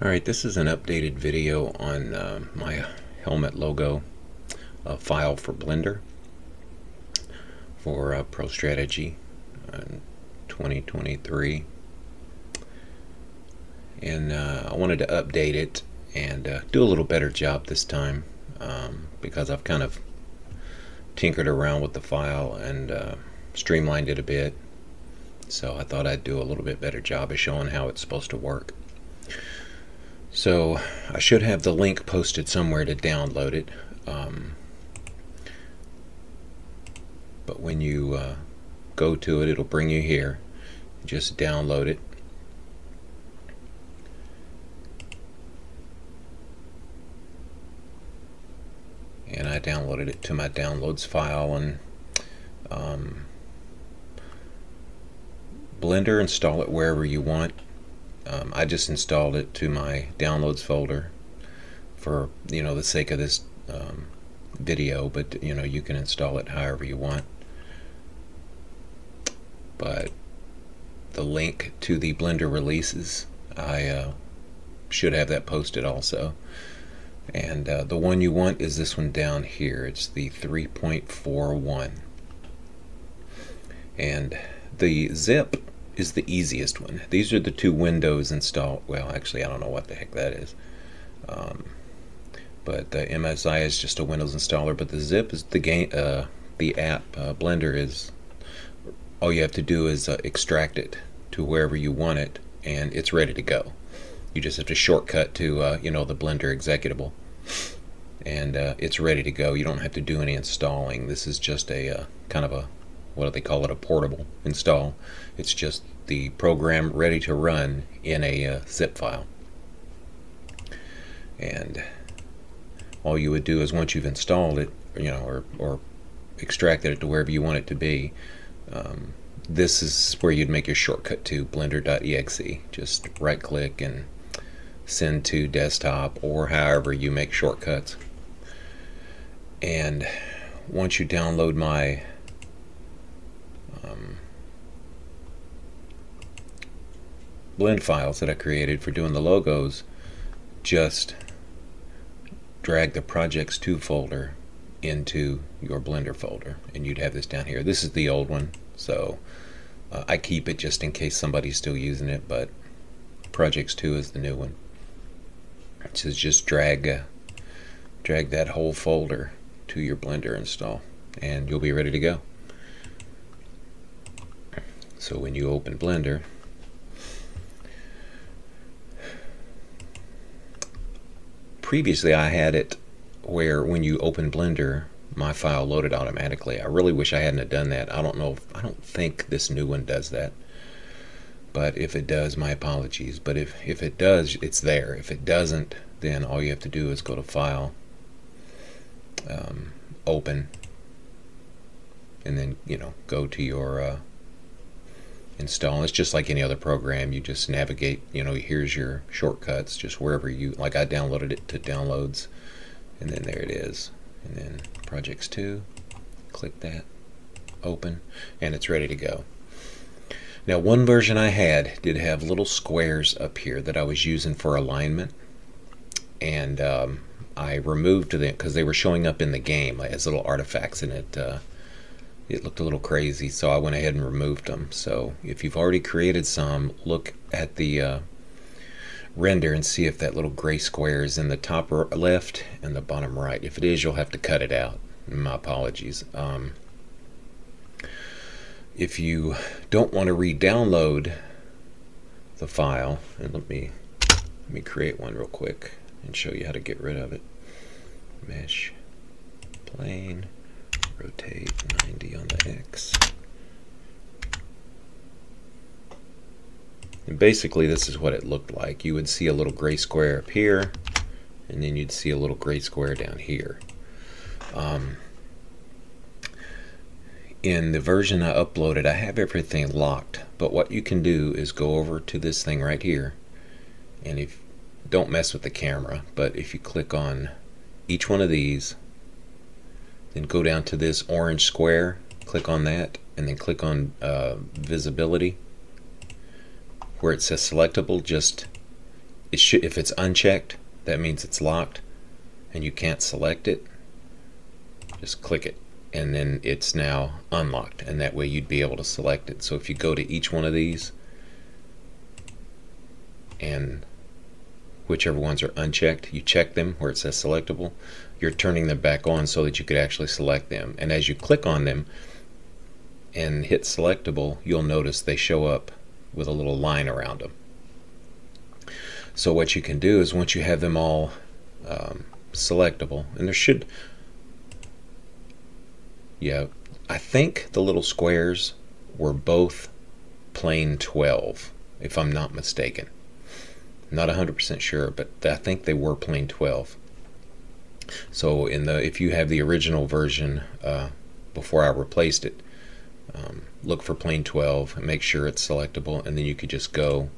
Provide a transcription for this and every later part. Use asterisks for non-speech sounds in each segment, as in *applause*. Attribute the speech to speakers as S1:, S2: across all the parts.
S1: Alright, this is an updated video on uh, my helmet logo file for Blender for uh, Pro Strategy 2023 and uh, I wanted to update it and uh, do a little better job this time um, because I've kind of tinkered around with the file and uh, streamlined it a bit so I thought I'd do a little bit better job of showing how it's supposed to work. So I should have the link posted somewhere to download it. Um, but when you uh, go to it, it'll bring you here. Just download it. And I downloaded it to my downloads file and um, Blender, install it wherever you want. Um, I just installed it to my downloads folder for you know the sake of this um, video but you know you can install it however you want. But the link to the blender releases I uh, should have that posted also. And uh, the one you want is this one down here. It's the 3.41 and the zip is the easiest one. These are the two windows installed. Well, actually, I don't know what the heck that is. Um, but the MSI is just a Windows installer. But the zip is the game. Uh, the app uh, Blender is. All you have to do is uh, extract it to wherever you want it, and it's ready to go. You just have to shortcut to uh, you know the Blender executable, and uh, it's ready to go. You don't have to do any installing. This is just a uh, kind of a what do they call it, a portable install. It's just the program ready to run in a uh, zip file. And all you would do is once you've installed it, you know, or, or extracted it to wherever you want it to be, um, this is where you'd make your shortcut to blender.exe. Just right click and send to desktop or however you make shortcuts. And once you download my um, blend files that I created for doing the logos, just drag the projects to folder into your blender folder and you'd have this down here. This is the old one so uh, I keep it just in case somebody's still using it but projects 2 is the new one. So just drag uh, drag that whole folder to your blender install and you'll be ready to go. So when you open Blender, previously I had it where when you open Blender, my file loaded automatically. I really wish I hadn't done that. I don't know. If, I don't think this new one does that. But if it does, my apologies. But if, if it does, it's there. If it doesn't, then all you have to do is go to File, um, Open, and then, you know, go to your uh, install. It's just like any other program. You just navigate, you know, here's your shortcuts, just wherever you, like I downloaded it to downloads, and then there it is. And then projects 2, click that, open, and it's ready to go. Now one version I had did have little squares up here that I was using for alignment, and um, I removed them because they were showing up in the game as little artifacts, and it uh, it looked a little crazy, so I went ahead and removed them. So if you've already created some, look at the uh, render and see if that little gray square is in the top left and the bottom right. If it is, you'll have to cut it out. My apologies. Um, if you don't want to re-download the file, and let me let me create one real quick and show you how to get rid of it. Mesh, plane rotate 90 on the X. And basically this is what it looked like. You would see a little gray square up here, and then you'd see a little gray square down here. Um, in the version I uploaded, I have everything locked, but what you can do is go over to this thing right here, and if don't mess with the camera, but if you click on each one of these, then go down to this orange square, click on that, and then click on uh, visibility. Where it says selectable, just it should if it's unchecked, that means it's locked and you can't select it. Just click it and then it's now unlocked and that way you'd be able to select it. So if you go to each one of these and whichever ones are unchecked, you check them where it says selectable, you're turning them back on so that you could actually select them. And as you click on them and hit selectable, you'll notice they show up with a little line around them. So what you can do is once you have them all um, selectable, and there should, yeah, I think the little squares were both plane 12, if I'm not mistaken. Not 100% sure, but I think they were plane 12. So in the if you have the original version uh, before I replaced it, um, look for plane 12 and make sure it's selectable, and then you could just go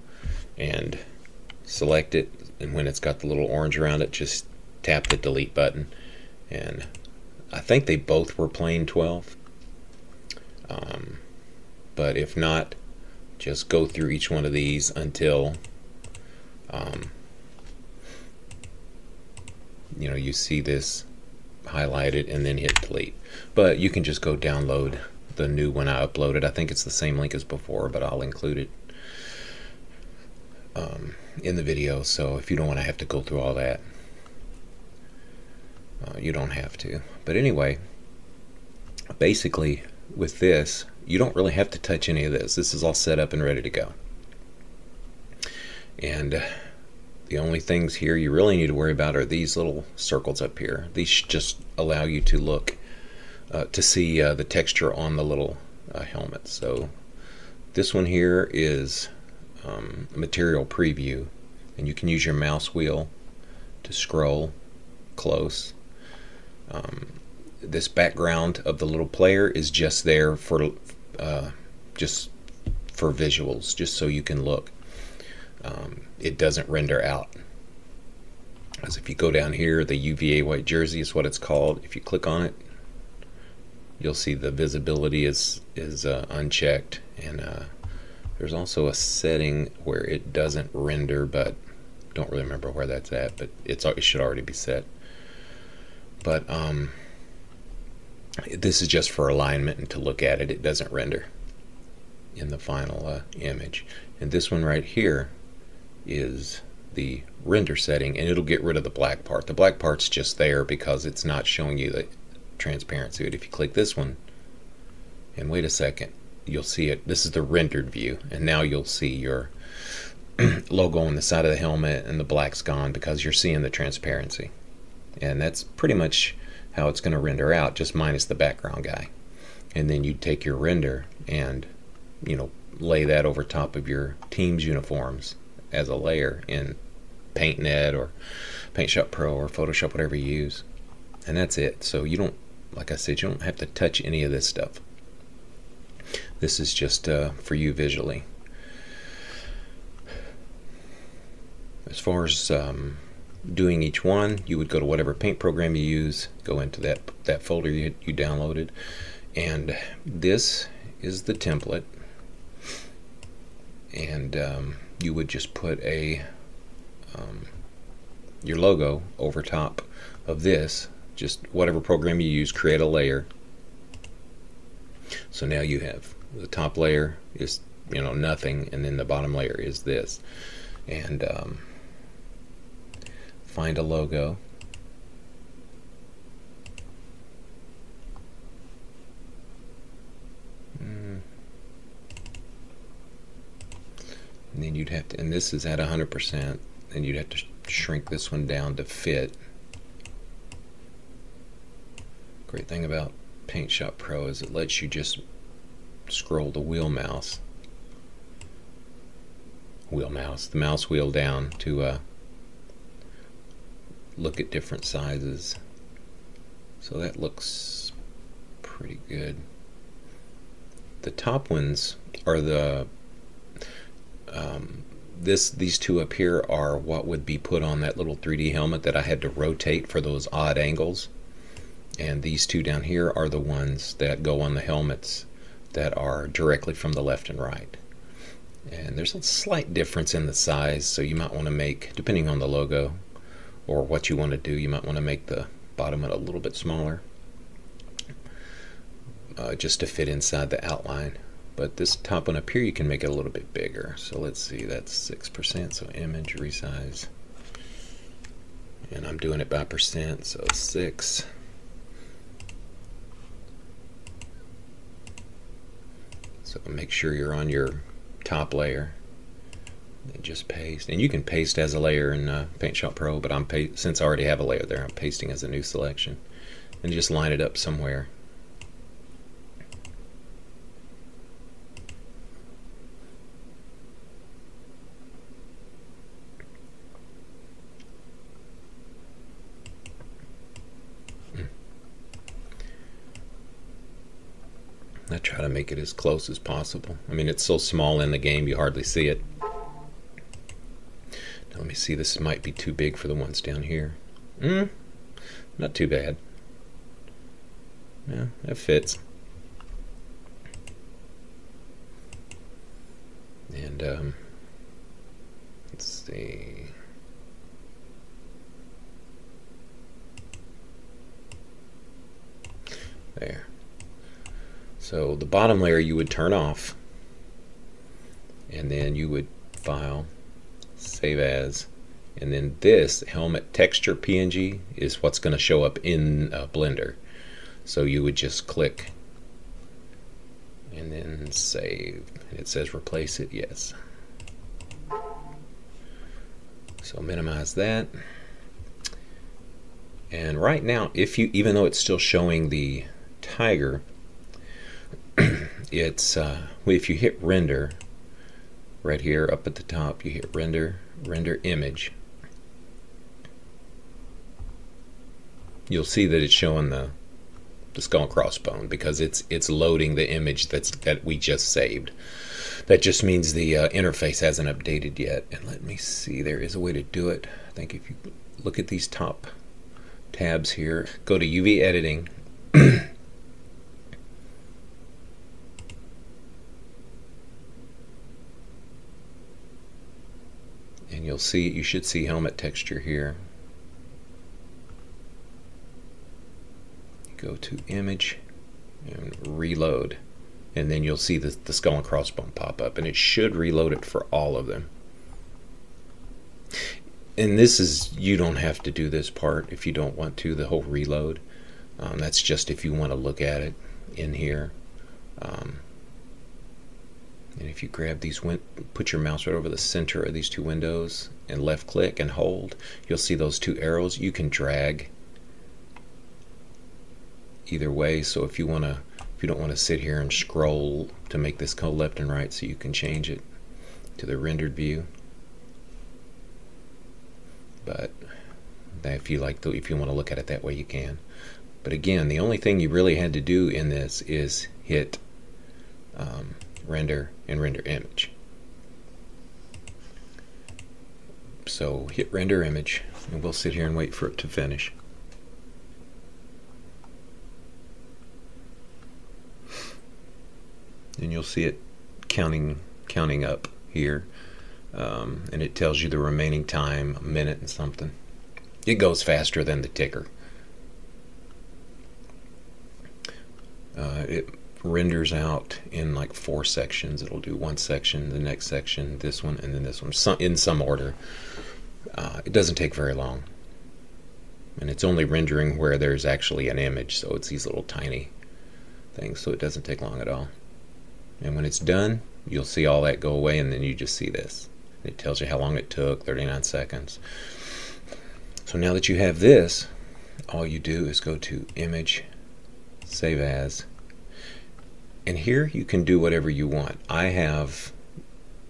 S1: and select it, and when it's got the little orange around it, just tap the delete button, and I think they both were plane 12. Um, but if not, just go through each one of these until um, you know you see this highlighted and then hit delete. But you can just go download the new one I uploaded. I think it's the same link as before but I'll include it um, in the video. So if you don't want to have to go through all that uh, you don't have to. But anyway basically with this you don't really have to touch any of this. This is all set up and ready to go and the only things here you really need to worry about are these little circles up here. These just allow you to look, uh, to see uh, the texture on the little uh, helmet. So this one here is um, material preview and you can use your mouse wheel to scroll close. Um, this background of the little player is just there for uh, just for visuals, just so you can look um, it doesn't render out. As if you go down here, the UVA white jersey is what it's called. If you click on it, you'll see the visibility is is uh, unchecked, and uh, there's also a setting where it doesn't render, but don't really remember where that's at. But it's it should already be set. But um, this is just for alignment and to look at it. It doesn't render in the final uh, image. And this one right here is the render setting and it'll get rid of the black part. The black part's just there because it's not showing you the transparency. But if you click this one and wait a second, you'll see it. This is the rendered view and now you'll see your *clears throat* logo on the side of the helmet and the black's gone because you're seeing the transparency. And that's pretty much how it's going to render out, just minus the background guy. And then you'd take your render and, you know, lay that over top of your team's uniforms as a layer in Paint.NET or PaintShop Pro or Photoshop, whatever you use. And that's it. So you don't, like I said, you don't have to touch any of this stuff. This is just uh, for you visually. As far as um, doing each one, you would go to whatever paint program you use, go into that, that folder you, you downloaded, and this is the template. And um, you would just put a um, your logo over top of this just whatever program you use create a layer. So now you have the top layer is you know nothing and then the bottom layer is this. And um, find a logo and then you'd have to and this is at 100% and you'd have to sh shrink this one down to fit. Great thing about PaintShop Pro is it lets you just scroll the wheel mouse. Wheel mouse the mouse wheel down to uh, look at different sizes. So that looks pretty good. The top ones are the um, this these two up here are what would be put on that little 3D helmet that I had to rotate for those odd angles and these two down here are the ones that go on the helmets that are directly from the left and right And there's a slight difference in the size, so you might want to make, depending on the logo or what you want to do, you might want to make the bottom a little bit smaller uh, just to fit inside the outline. But this top one up here, you can make it a little bit bigger. So let's see, that's 6%, so image resize. And I'm doing it by percent, so 6. So make sure you're on your top layer. And just paste. And you can paste as a layer in uh, Paint Shop Pro, but I'm since I already have a layer there, I'm pasting as a new selection. And just line it up somewhere. I try to make it as close as possible. I mean, it's so small in the game, you hardly see it. Now, let me see, this might be too big for the ones down here. Hmm, not too bad. Yeah, that fits. And, um, let's see. There. So the bottom layer you would turn off and then you would file, save as, and then this helmet texture PNG is what's going to show up in uh, Blender. So you would just click and then save. And it says replace it, yes. So minimize that. And right now, if you, even though it's still showing the tiger, it's uh, if you hit render right here up at the top you hit render render image you'll see that it's showing the the skull crossbone because it's it's loading the image that's that we just saved. That just means the uh, interface hasn't updated yet. And let me see there is a way to do it. I think if you look at these top tabs here go to UV editing *clears throat* and you'll see you should see helmet texture here. Go to image and reload and then you'll see the, the skull and crossbone pop up and it should reload it for all of them. And this is you don't have to do this part if you don't want to the whole reload. Um, that's just if you want to look at it in here. Um, and if you grab these, put your mouse right over the center of these two windows and left click and hold, you'll see those two arrows. You can drag either way. So if you want to, if you don't want to sit here and scroll to make this go left and right, so you can change it to the rendered view. But if you like, to, if you want to look at it that way, you can. But again, the only thing you really had to do in this is hit um, render, and render image. So hit render image, and we'll sit here and wait for it to finish. And you'll see it counting counting up here. Um, and it tells you the remaining time, a minute and something. It goes faster than the ticker. Uh, it renders out in like four sections. It'll do one section, the next section, this one, and then this one, some, in some order. Uh, it doesn't take very long. And it's only rendering where there's actually an image, so it's these little tiny things, so it doesn't take long at all. And when it's done, you'll see all that go away, and then you just see this. It tells you how long it took, 39 seconds. So now that you have this, all you do is go to Image, Save As, and here you can do whatever you want. I have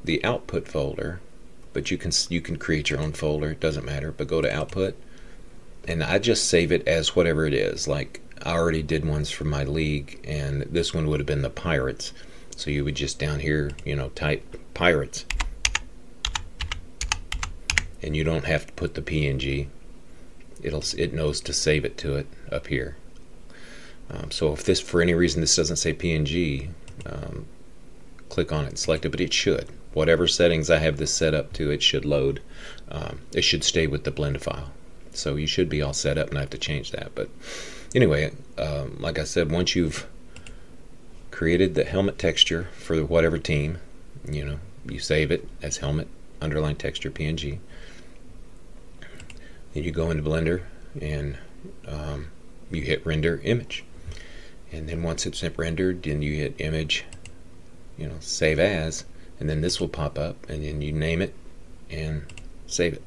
S1: the output folder, but you can you can create your own folder. It doesn't matter. But go to output, and I just save it as whatever it is. Like I already did ones for my league, and this one would have been the pirates. So you would just down here, you know, type pirates, and you don't have to put the PNG. It'll it knows to save it to it up here. Um, so if this, for any reason, this doesn't say PNG, um, click on it and select it, but it should. whatever settings I have this set up to, it should load. Um, it should stay with the blend file. So you should be all set up and I have to change that. But anyway, um, like I said, once you've created the helmet texture for whatever team, you know, you save it as helmet underline texture PNG. Then you go into Blender and um, you hit render image. And then once it's rendered, then you hit image, you know, save as, and then this will pop up, and then you name it and save it.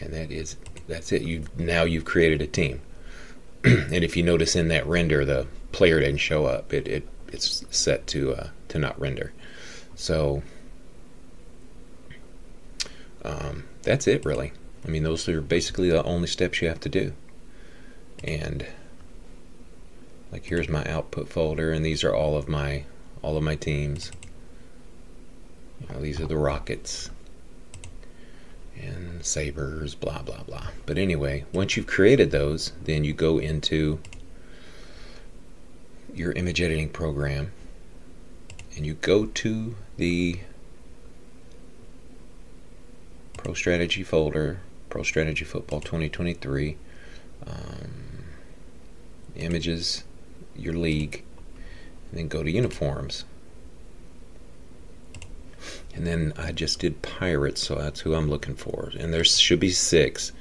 S1: And that is that's it. You now you've created a team. *clears throat* and if you notice in that render, the player didn't show up. It, it it's set to uh, to not render. So um, that's it, really. I mean, those are basically the only steps you have to do. And like here's my output folder, and these are all of my all of my teams. These are the rockets and sabers, blah blah blah. But anyway, once you've created those, then you go into your image editing program and you go to the Pro Strategy folder, Pro Strategy Football 2023, um, images, your league, and then go to uniforms. And then I just did pirates, so that's who I'm looking for. And there should be six.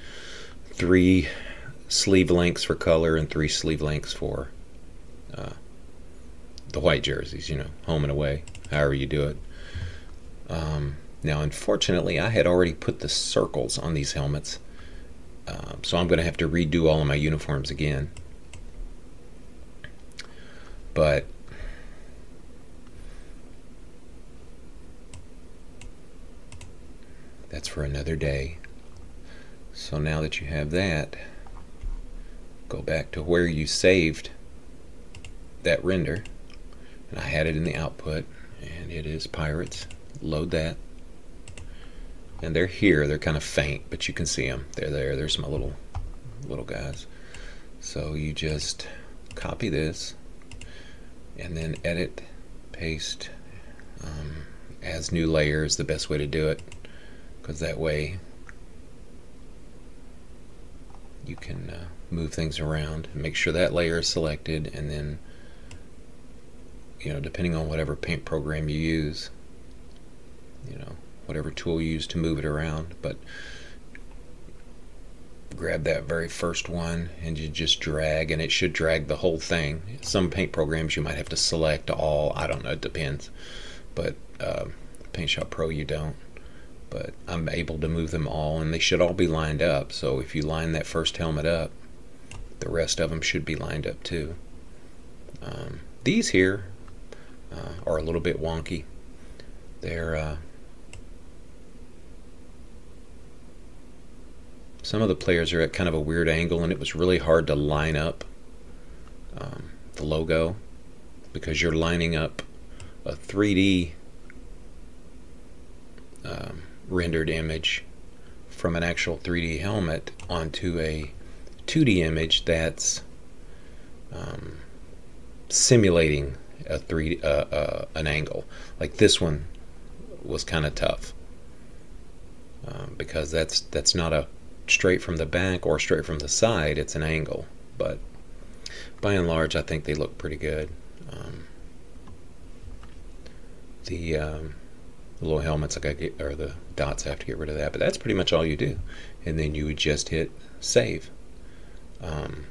S1: Three sleeve lengths for color and three sleeve lengths for uh, the white jerseys, you know, home and away, however you do it. Um, now, unfortunately, I had already put the circles on these helmets, uh, so I'm going to have to redo all of my uniforms again. But that's for another day. So now that you have that, go back to where you saved that render and I had it in the output and it is pirates load that and they're here. They're kind of faint but you can see them they're there. There's my little little guys. So you just copy this and then edit paste um, as new layer is the best way to do it. Because that way you can uh, move things around and make sure that layer is selected and then you know, depending on whatever paint program you use, whatever tool you use to move it around. But grab that very first one and you just drag, and it should drag the whole thing. Some paint programs you might have to select all, I don't know, it depends. But uh, Paint Shop Pro, you don't. But I'm able to move them all, and they should all be lined up. So if you line that first helmet up, the rest of them should be lined up too. Um, these here uh, are a little bit wonky. They're uh, some of the players are at kind of a weird angle, and it was really hard to line up um, the logo because you're lining up a 3D um, rendered image from an actual 3D helmet onto a 2D image that's um, simulating a three uh, uh, an angle. Like this one was kind of tough um, because that's that's not a straight from the back or straight from the side. It's an angle, but by and large, I think they look pretty good. Um, the, um, the little helmets, I get, or the dots, I have to get rid of that. But that's pretty much all you do, and then you would just hit save. Um,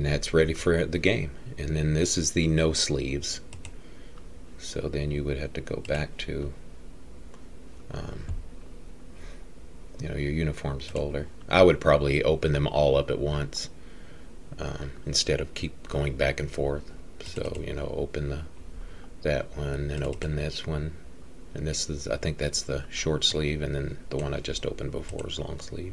S1: and that's ready for the game. And then this is the no sleeves. So then you would have to go back to um, you know your uniforms folder. I would probably open them all up at once um, instead of keep going back and forth. So you know open the that one and open this one. And this is I think that's the short sleeve and then the one I just opened before is long sleeve.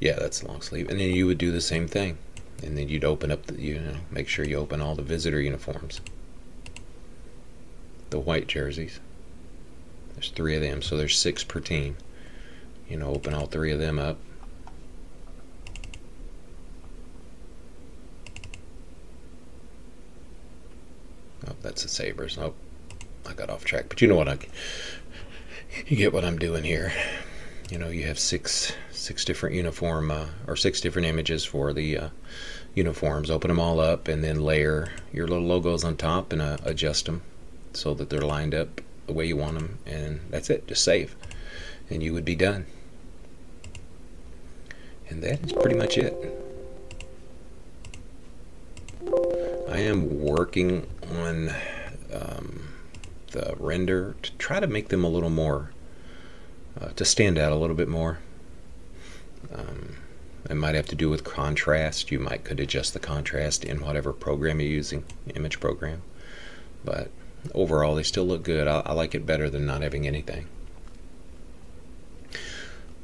S1: Yeah that's long sleeve. And then you would do the same thing and then you'd open up the, you know make sure you open all the visitor uniforms. The white jerseys. There's three of them so there's six per team. You know open all three of them up. Oh that's the sabres. Nope. I got off track but you know what i *laughs* you get what i'm doing here. You know, you have six six different uniform uh, or six different images for the uh, uniforms. Open them all up and then layer your little logos on top and uh, adjust them so that they're lined up the way you want them, and that's it. Just save, and you would be done. And that is pretty much it. I am working on um, the render to try to make them a little more, uh, to stand out a little bit more. Um, it might have to do with contrast. You might could adjust the contrast in whatever program you're using, image program. But overall, they still look good. I, I like it better than not having anything.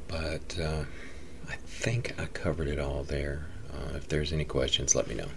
S1: But uh, I think I covered it all there. Uh, if there's any questions, let me know.